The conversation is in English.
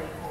like, for